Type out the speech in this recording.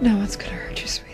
No one's gonna hurt you, sweetie.